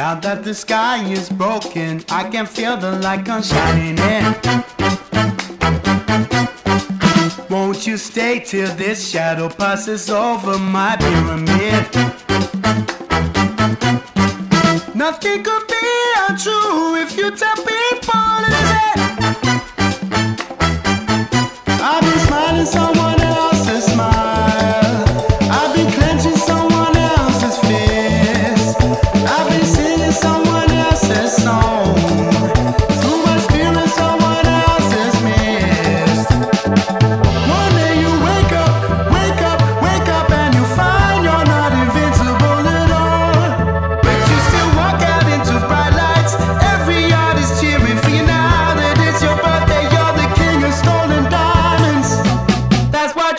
Now that the sky is broken, I can feel the light come shining in. Won't you stay till this shadow passes over my pyramid? Nothing could be untrue if you tap in.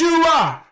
you are.